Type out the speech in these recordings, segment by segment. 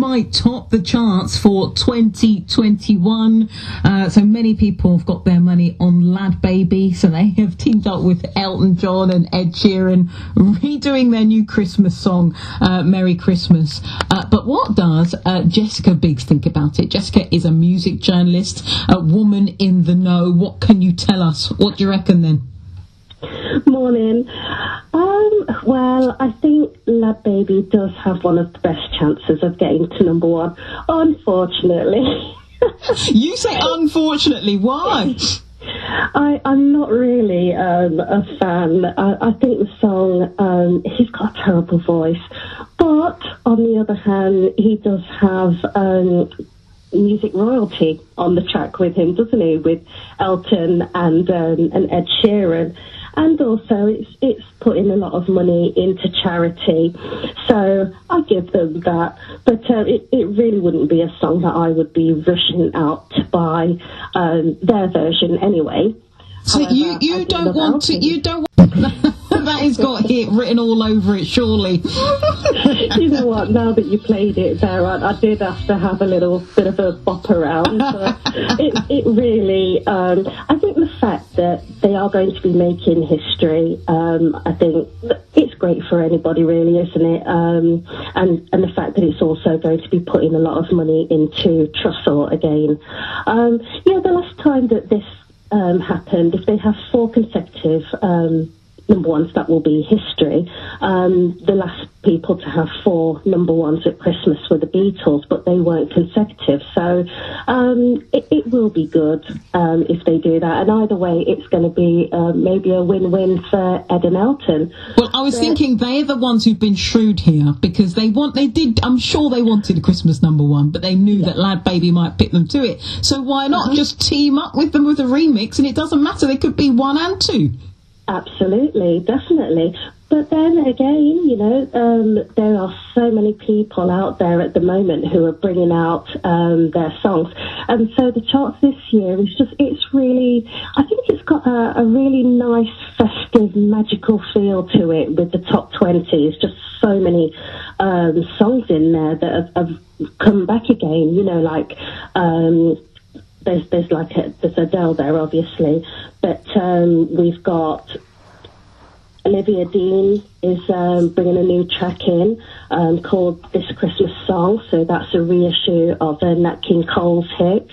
might top the charts for 2021. Uh, so many people have got their money on Lad Baby. So they have teamed up with Elton John and Ed Sheeran, redoing their new Christmas song, uh, Merry Christmas. Uh, but what does uh, Jessica Biggs think about it? Jessica is a music journalist, a woman in the know. What can you tell us? What do you reckon then? Morning. Um, well, I think Lad Baby does have one of the best chances of getting to number one. Unfortunately. you say unfortunately. Why? I, I'm not really um, a fan. I, I think the song, um, he's got a terrible voice. But on the other hand, he does have um, music royalty on the track with him, doesn't he? With Elton and um, and Ed Sheeran and also it's it's putting a lot of money into charity. So I give them that, but uh, it it really wouldn't be a song that I would be rushing out to buy um, their version anyway. So However, you you don't want to you don't. that has got hit written all over it, surely. you know what? Now that you played it there, I, I, did have to have a little bit of a bop around. But it, it really, um, I think fact that they are going to be making history, um, I think it's great for anybody, really, isn't it? Um, and and the fact that it's also going to be putting a lot of money into Trussell again. Um, yeah, the last time that this um, happened, if they have four consecutive um, number ones, that will be history. Um, the last people to have four number ones at Christmas were the Beatles, but they weren't consecutive. So um, it, it, will be good um, if they do that. And either way, it's going to be uh, maybe a win-win for Ed and Elton. Well, I was but, thinking they're the ones who've been shrewd here because they want, they did, I'm sure they wanted a Christmas number one, but they knew yeah. that Lad Baby might pick them to it. So why not uh-huh. just team up with them with a remix and it doesn't matter, they could be one and two. Absolutely, definitely. But then again, you know, um, there are so many people out there at the moment who are bringing out um, their songs. And so the charts this year is just, it's really, I think it's got a, a really nice, festive, magical feel to it with the top 20. It's just so many um, songs in there that have, have, come back again, you know, like um, there's there's like a, there's Adele there, obviously, but um, we've got Olivia Dean is um, bringing a new track in um, called This Christmas Song. So that's a reissue of a Nat King Cole's hit.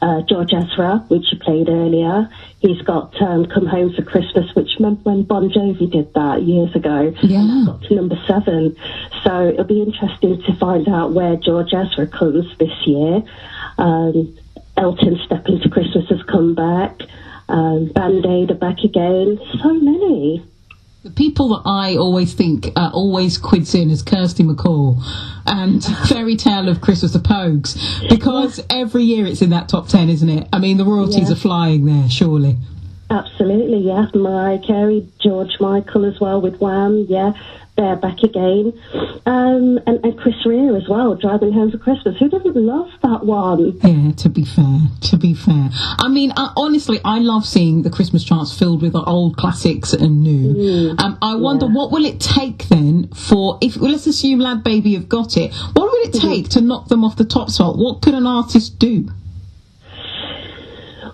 Uh, George Ezra, which you played earlier. He's got um, Come Home for Christmas, which remember when Bon Jovi did that years ago? Yeah. Got to number seven. So it'll be interesting to find out where George Ezra comes this year. Um, Elton Step Into Christmas has come back. Um, Band Aid are back again. So many. The people that I always think are always quids in is Kirsty MacColl and Fairy Tale of Christmas the Pogues because every year it's in that top ten, isn't it? I mean, the royalties yeah. are flying there, surely. Absolutely, yeah. Mariah Carey, George Michael as well with Wham, yeah they're back again. Um, and, and, Chris Rea as well, Driving Home for Christmas. Who doesn't love that one? Yeah, to be fair, to be fair. I mean, uh, honestly, I love seeing the Christmas charts filled with old classics and new. Mm, um, I wonder yeah. what will it take then for, if well, let's assume Lad Baby have got it, what will it mm-hmm. take mm-hmm. to knock them off the top spot? What could an artist do?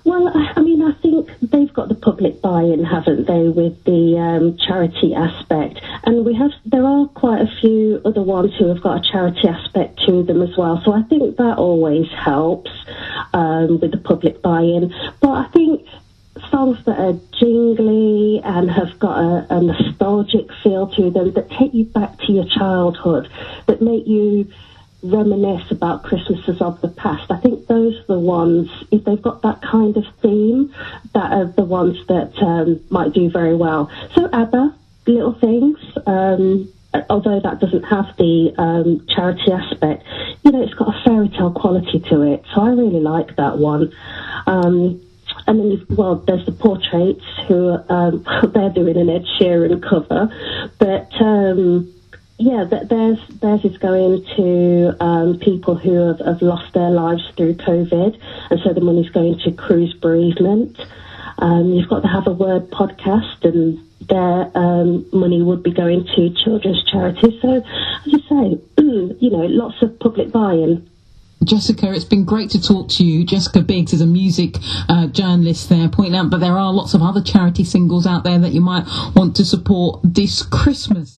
Well, I mean, I think they've got the public buy-in, haven't they, with the um, charity aspect, and we have. There are quite a few other ones who have got a charity aspect to them as well. So I think that always helps um, with the public buy-in. But I think songs that are jingly and have got a, a nostalgic feel to them that take you back to your childhood, that make you reminisce about Christmases of the past. I think those are the ones, if they've got that kind of theme, that are the ones that um, might do very well. So ABBA, Little Things, um, although that doesn't have the um, charity aspect, you know, it's got a fairy tale quality to it. So I really like that one. Um, and then, well, there's the portraits who um, they're doing an Ed Sheeran cover, but um, yeah, theirs, theirs is going to um, people who have, have, lost their lives through COVID, and so the money's going to Cruse bereavement. Um, you've got to have a word podcast, and their um, money would be going to children's charities. So, as I say, you know, lots of public buy-in. Jessica, it's been great to talk to you. Jessica Biggs is a music uh, journalist there, pointing out, that there are lots of other charity singles out there that you might want to support this Christmas.